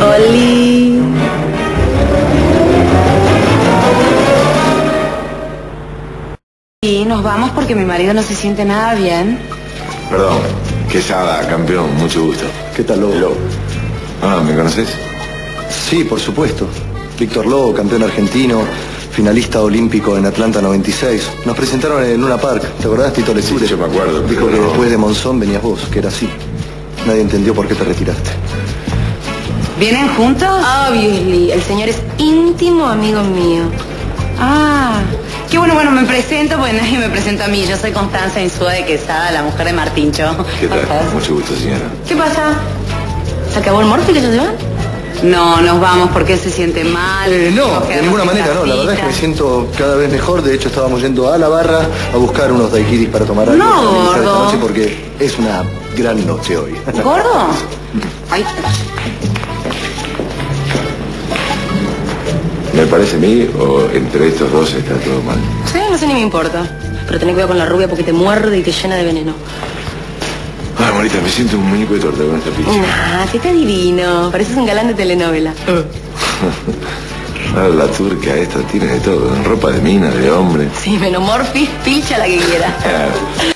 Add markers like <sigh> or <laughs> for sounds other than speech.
Oli. Y nos vamos porque mi marido no se siente nada bien. Perdón, Quesada, campeón, mucho gusto. ¿Qué tal, Lobo? Ah, ¿me conoces? Sí, por supuesto. Víctor Lobo, campeón argentino, finalista olímpico en Atlanta 96. Nos presentaron en Luna Park, ¿te acordás, Tito Lesure? Sí, yo me acuerdo, Dijo que no. después de Monzón venías vos, que era así. Nadie entendió por qué te retiraste. ¿Vienen juntos? Obviously, el señor es íntimo amigo mío. Ah, qué bueno, bueno, me presento, pues nadie me presenta a mí. Yo soy Constanza Insúa de Quesada, la mujer de Martincho. ¿Qué tal? Mucho gusto, señora. ¿Qué pasa? ¿Se acabó el morfi que ellos se van? No, nos vamos porque él se siente mal. Eh, no, de ninguna manera, no. La verdad es que me siento cada vez mejor. De hecho, estábamos yendo a la barra a buscar unos daiquiris para tomar algo. No, esta gordo. noche porque es una gran noche hoy. ¿Gordo? Ay, ¿Me parece a mí o entre estos dos está todo mal? Sí, no sé ni me importa. Pero tenés cuidado con la rubia porque te muerde y te llena de veneno. Ay, Morita, me siento un muñeco de torta con esta pizza. Nah, que está divino. Pareces un galán de telenovela. <laughs> Ah, la turca esta tiene de todo, ropa de mina, de hombre. Sí, menos morfi, pilcha la que quiera. Claro. <laughs>